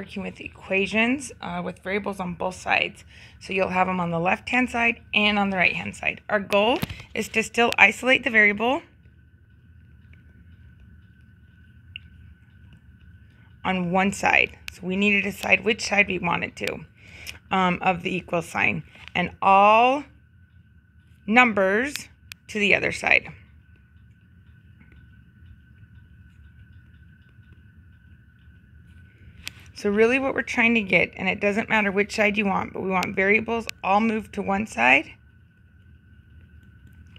working with equations uh, with variables on both sides. So you'll have them on the left hand side and on the right hand side. Our goal is to still isolate the variable on one side. So we need to decide which side we want it to um, of the equal sign. And all numbers to the other side. So really what we're trying to get, and it doesn't matter which side you want, but we want variables all moved to one side.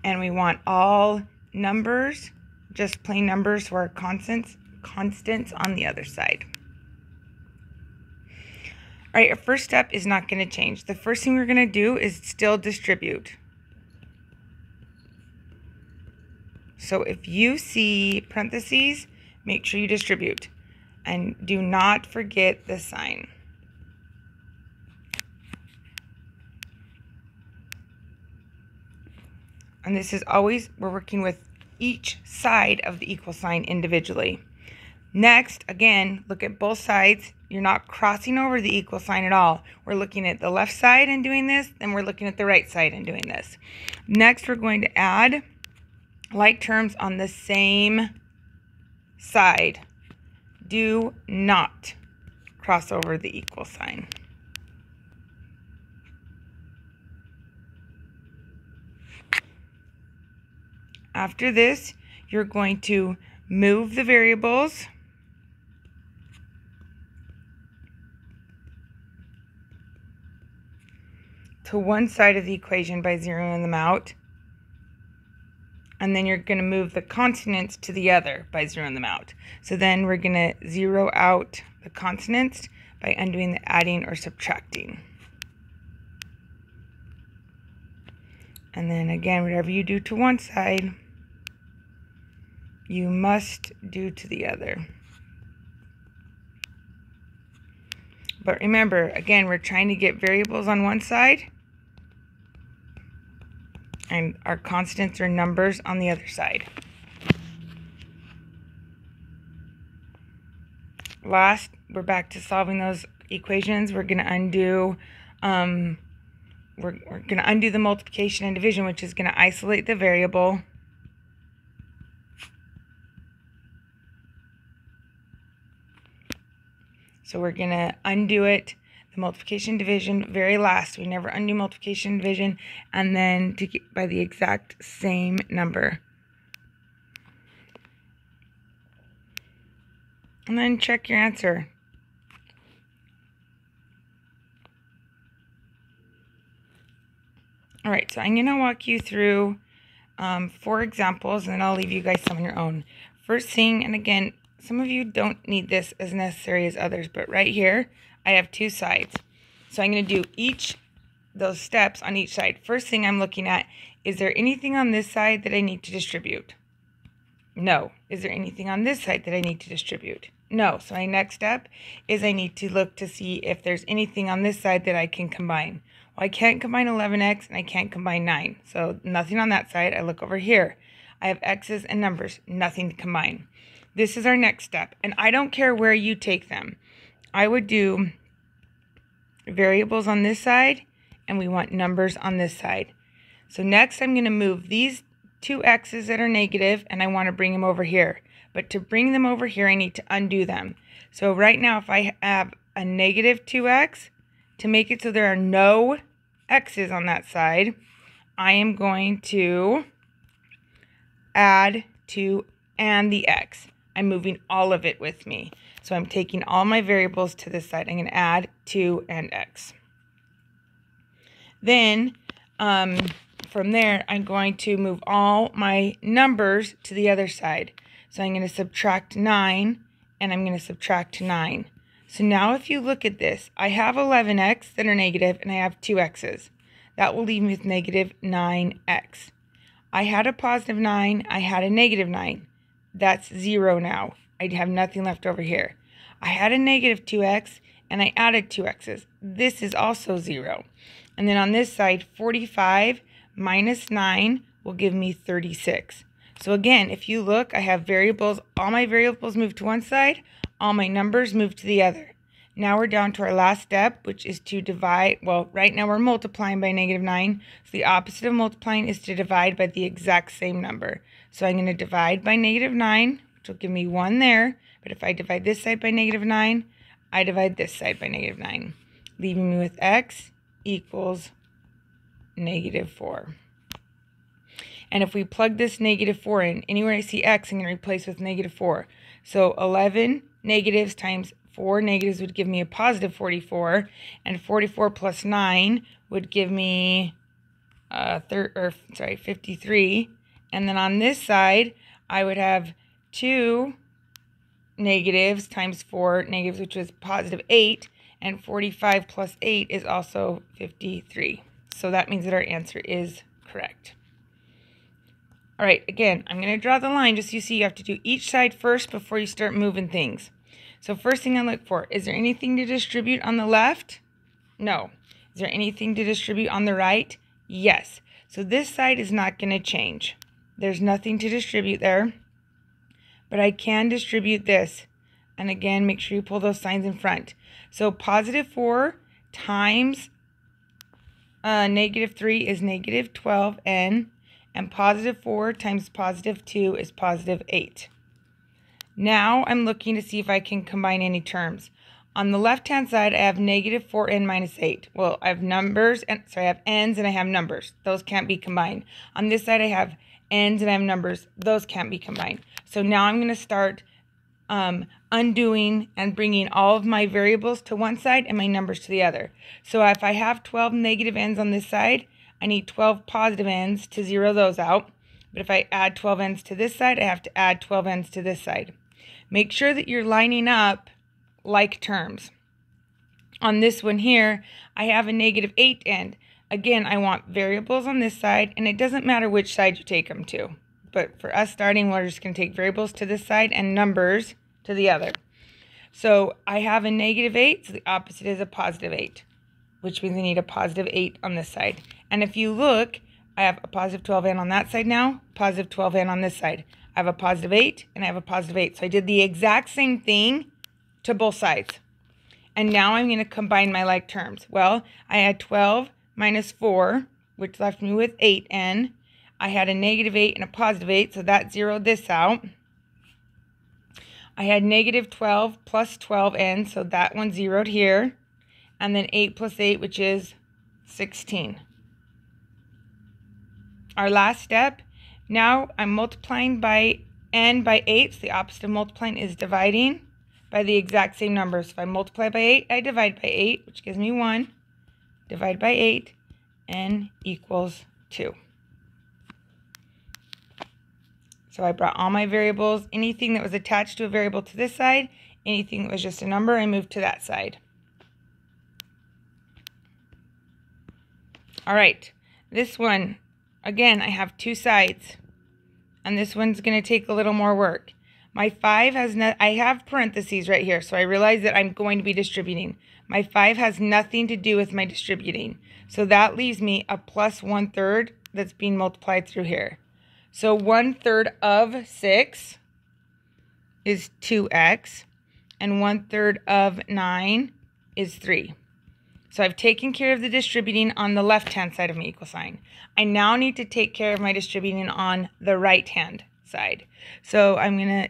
And we want all numbers, just plain numbers or constants, constants on the other side. All right, our first step is not going to change. The first thing we're going to do is still distribute. So if you see parentheses, make sure you distribute. And do not forget the sign. And this is always, we're working with each side of the equal sign individually. Next, again, look at both sides. You're not crossing over the equal sign at all. We're looking at the left side and doing this, then we're looking at the right side and doing this. Next, we're going to add like terms on the same side do not cross over the equal sign. After this, you're going to move the variables to one side of the equation by zeroing them out and then you're going to move the constants to the other by zeroing them out. So then we're going to zero out the constants by undoing the adding or subtracting. And then again, whatever you do to one side, you must do to the other. But remember, again, we're trying to get variables on one side and our constants are numbers on the other side. Last, we're back to solving those equations. We're going to undo, um, we're, we're going to undo the multiplication and division, which is going to isolate the variable. So we're going to undo it the multiplication division very last. We never undo multiplication division and then to get by the exact same number. And then check your answer. All right, so I'm going to walk you through um, four examples, and then I'll leave you guys some on your own. First thing, and again, some of you don't need this as necessary as others, but right here, I have two sides. So I'm going to do each those steps on each side. First thing I'm looking at, is there anything on this side that I need to distribute? No. Is there anything on this side that I need to distribute? No. So my next step is I need to look to see if there's anything on this side that I can combine. Well, I can't combine 11x and I can't combine 9. So nothing on that side. I look over here. I have x's and numbers, nothing to combine. This is our next step. And I don't care where you take them. I would do variables on this side and we want numbers on this side. So next I'm going to move these two x's that are negative and I want to bring them over here. But to bring them over here I need to undo them. So right now if I have a negative 2x, to make it so there are no x's on that side, I am going to add 2 and the x. I'm moving all of it with me. So I'm taking all my variables to this side. I'm going to add 2 and x. Then um, from there, I'm going to move all my numbers to the other side. So I'm going to subtract 9 and I'm going to subtract 9. So now if you look at this, I have 11x that are negative and I have 2 x's. That will leave me with negative 9x. I had a positive 9, I had a negative 9 that's 0 now. I have nothing left over here. I had a negative 2x and I added 2x's. This is also 0. And then on this side, 45 minus 9 will give me 36. So again, if you look, I have variables, all my variables move to one side, all my numbers move to the other. Now we're down to our last step, which is to divide. Well, right now we're multiplying by negative 9. So the opposite of multiplying is to divide by the exact same number. So I'm going to divide by negative 9, which will give me 1 there. But if I divide this side by negative 9, I divide this side by negative 9, leaving me with x equals negative 4. And if we plug this negative 4 in, anywhere I see x, I'm going to replace with negative 4. So 11 negatives times 4 negatives would give me a positive 44. And 44 plus 9 would give me uh, thir or, sorry, 53. And then on this side, I would have 2 negatives times 4 negatives, which is positive 8. And 45 plus 8 is also 53. So that means that our answer is correct. All right, again, I'm going to draw the line just so you see you have to do each side first before you start moving things. So first thing I look for, is there anything to distribute on the left? No. Is there anything to distribute on the right? Yes. So this side is not going to change. There's nothing to distribute there. But I can distribute this. And again, make sure you pull those signs in front. So positive 4 times uh, negative 3 is negative 12n and positive 4 times positive 2 is positive 8. Now I'm looking to see if I can combine any terms. On the left-hand side, I have negative 4n minus 8. Well, I have numbers, and so I have n's and I have numbers. Those can't be combined. On this side, I have n's and I have numbers. Those can't be combined. So now I'm going to start um, undoing and bringing all of my variables to one side and my numbers to the other. So if I have 12 negative n's on this side, I need 12 positive n's to zero those out. But if I add 12 n's to this side, I have to add 12 n's to this side. Make sure that you're lining up like terms. On this one here, I have a negative 8 end. Again, I want variables on this side, and it doesn't matter which side you take them to. But for us starting, we're just going to take variables to this side and numbers to the other. So I have a negative 8, so the opposite is a positive 8, which means I need a positive 8 on this side. And if you look, I have a positive 12n on that side now, positive 12n on this side. I have a positive 8 and I have a positive 8. So I did the exact same thing to both sides. And now I'm going to combine my like terms. Well, I had 12 minus 4, which left me with 8n. I had a negative 8 and a positive 8, so that zeroed this out. I had negative 12 plus 12n, so that one zeroed here. And then 8 plus 8, which is 16. Our last step now I'm multiplying by n by 8. So the opposite of multiplying is dividing by the exact same number. So if I multiply by 8, I divide by 8, which gives me 1. Divide by 8, n equals 2. So I brought all my variables, anything that was attached to a variable to this side, anything that was just a number, I moved to that side. All right, this one Again, I have two sides. And this one's going to take a little more work. My 5 has no, I have parentheses right here, so I realize that I'm going to be distributing. My 5 has nothing to do with my distributing. So that leaves me a plus 1 third that's being multiplied through here. So 1 third of 6 is 2x, and 1 third of 9 is 3. So I've taken care of the distributing on the left-hand side of my equal sign. I now need to take care of my distributing on the right-hand side. So I'm going to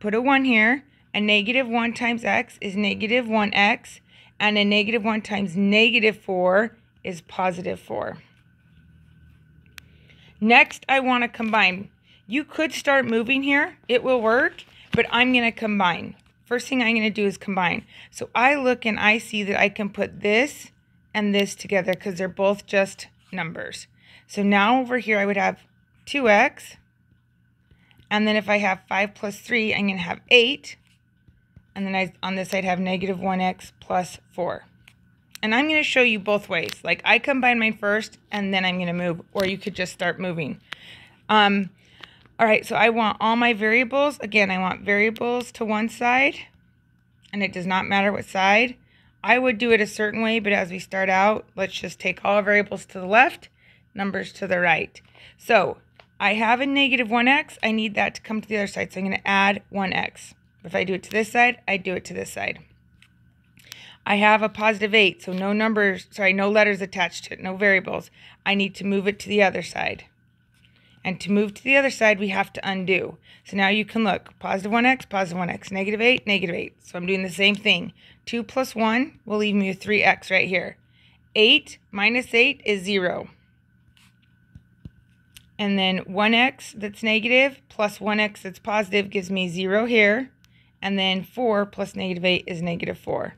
put a 1 here. A negative 1 times x is negative 1x. And a negative 1 times negative 4 is positive 4. Next, I want to combine. You could start moving here. It will work. But I'm going to combine. First thing I'm going to do is combine. So I look and I see that I can put this and this together because they're both just numbers. So now over here I would have 2x. And then if I have 5 plus 3, I'm going to have 8. And then I, on this I'd have negative 1x plus 4. And I'm going to show you both ways. Like I combine mine first and then I'm going to move. Or you could just start moving. Um, all right, so I want all my variables. Again, I want variables to one side, and it does not matter what side. I would do it a certain way, but as we start out, let's just take all variables to the left, numbers to the right. So I have a negative 1x. I need that to come to the other side, so I'm going to add 1x. If I do it to this side, I do it to this side. I have a positive 8, so no numbers, sorry, no letters attached to it, no variables. I need to move it to the other side. And to move to the other side, we have to undo. So now you can look, positive 1x, positive 1x, negative 8, negative 8. So I'm doing the same thing. 2 plus 1 will leave me with 3x right here. 8 minus 8 is 0. And then 1x that's negative plus 1x that's positive gives me 0 here. And then 4 plus negative 8 is negative 4.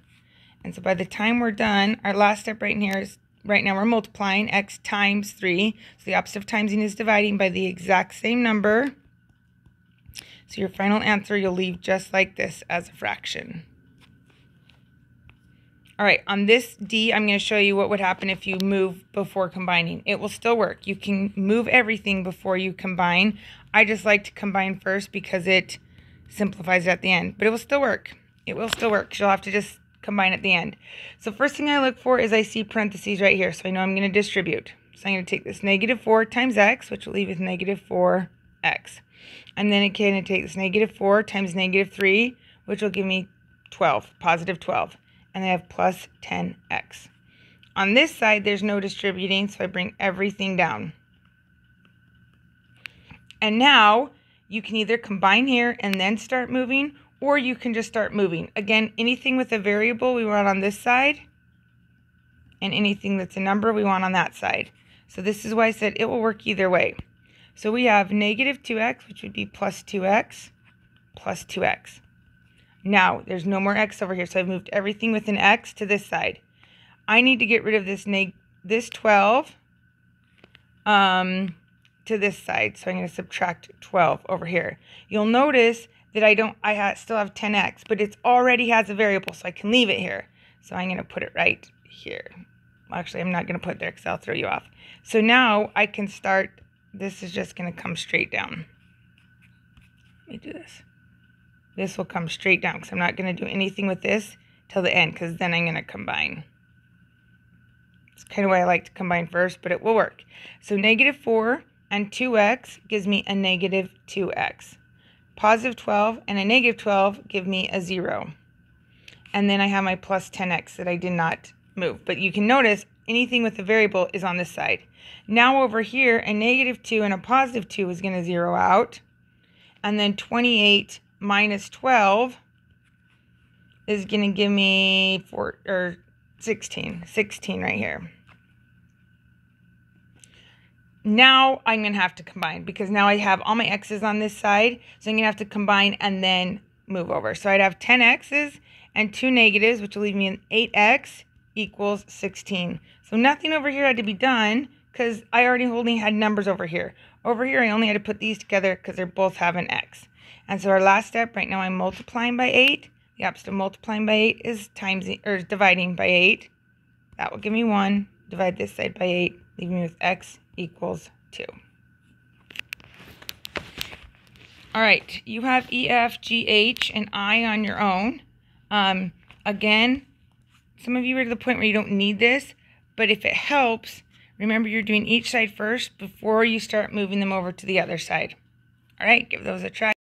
And so by the time we're done, our last step right here is, right now we're multiplying x times 3. So the opposite of timesing is dividing by the exact same number. So your final answer you'll leave just like this as a fraction. All right, on this D, I'm going to show you what would happen if you move before combining. It will still work. You can move everything before you combine. I just like to combine first because it simplifies at the end, but it will still work. It will still work. You'll have to just combine at the end. So first thing I look for is I see parentheses right here, so I know I'm going to distribute. So I'm going to take this negative 4 times x, which will leave with negative 4x. And then I take this negative 4 times negative 3, which will give me 12, positive 12 and I have plus 10x. On this side, there's no distributing, so I bring everything down. And now you can either combine here and then start moving, or you can just start moving. Again, anything with a variable we want on this side, and anything that's a number we want on that side. So this is why I said it will work either way. So we have negative 2x, which would be plus 2x, plus 2x. Now, there's no more x over here, so I've moved everything with an x to this side. I need to get rid of this neg this 12 um, to this side, so I'm going to subtract 12 over here. You'll notice that I don't, I ha still have 10x, but it already has a variable, so I can leave it here. So I'm going to put it right here. Actually, I'm not going to put it there because I'll throw you off. So now I can start, this is just going to come straight down. Let me do this this will come straight down because I'm not going to do anything with this till the end because then I'm going to combine. It's kind of why I like to combine first, but it will work. So negative 4 and 2x gives me a negative 2x. Positive 12 and a negative 12 give me a 0. And then I have my plus 10x that I did not move. But you can notice anything with a variable is on this side. Now over here, a negative 2 and a positive 2 is going to zero out. And then 28 minus 12 is going to give me four or 16, 16 right here. Now I'm going to have to combine because now I have all my x's on this side. So I'm going to have to combine and then move over. So I'd have 10 x's and two negatives, which will leave me an 8x equals 16. So nothing over here had to be done because I already only had numbers over here. Over here, I only had to put these together because they both have an x. And so our last step, right now I'm multiplying by 8. The opposite of multiplying by 8 is times or dividing by 8. That will give me 1. Divide this side by 8, leaving me with x equals 2. All right, you have E, F, G, H, and I on your own. Um, again, some of you are to the point where you don't need this, but if it helps, remember you're doing each side first before you start moving them over to the other side. All right, give those a try.